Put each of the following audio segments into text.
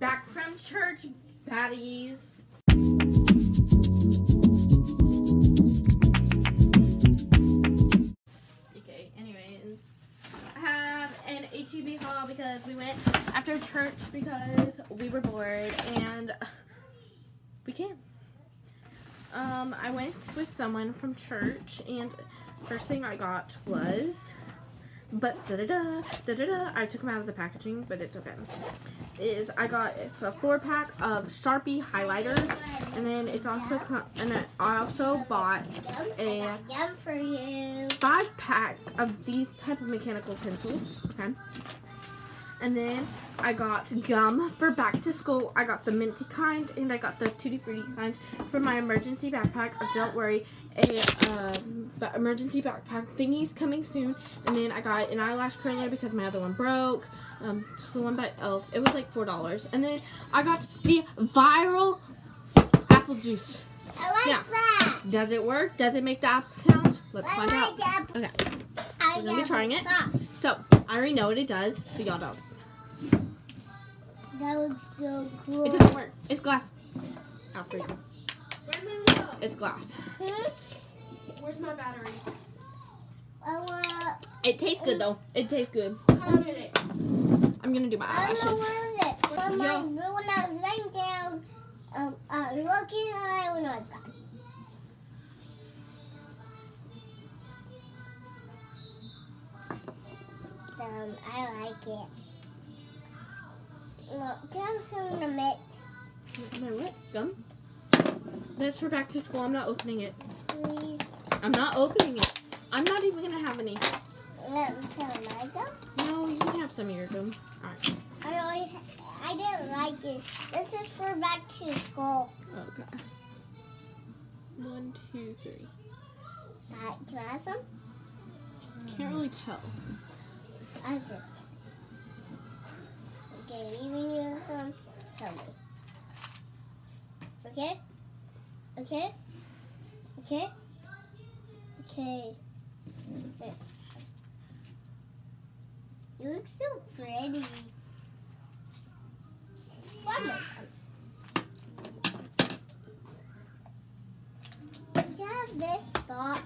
back from church, baddies. Okay, anyways. I have an HEB haul because we went after church because we were bored and we came. Um, I went with someone from church and first thing I got was but da da da da da da. I took them out of the packaging, but it's okay. Is I got it's a four pack of Sharpie highlighters, and then it's also and I also bought a Yum for you. five pack of these type of mechanical pencils. Okay. And then I got gum for back to school. I got the minty kind and I got the tutti frutti kind for my emergency backpack. Or don't worry, a um, emergency backpack thingy's coming soon. And then I got an eyelash curler because my other one broke. Um, just the one by Elf. It was like four dollars. And then I got the viral apple juice. I like Yeah. that. Does it work? Does it make the apple sound? Let's I find like out. Okay. I We're gonna be trying it. sauce. So I already know what it does, so y'all don't. That looks so cool. It doesn't work. It's glass. Out for you. It's glass. Hmm? Where's my battery? I wanna. It tastes good though. It tastes good. Um, I'm gonna do my I don't know eyelashes. where is it. From my Yo. when I was laying down, um, uh, looking at it when I was gone. Um, I like it. Look, can I have some in a mitt, My what? Gum? That's for back to school. I'm not opening it. please? I'm not opening it. I'm not even gonna have any. Let me tell my gum. No, you can have some of your gum. Alright. I already, I didn't like it. This is for back to school. Okay. One, two, three. Uh, can I have some? Can't really tell. I just Okay, even you some, tell me. Okay? Okay? Okay? Okay. You look so pretty. One more comes. You have this box.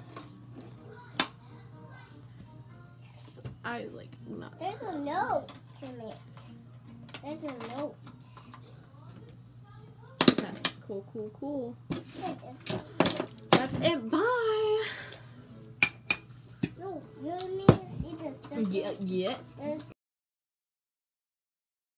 Yes, I like not. There's a note to it. There's a note. Okay. Cool, cool, cool. That's it. Bye. No, you need to see this. There's, Yeah, yeah.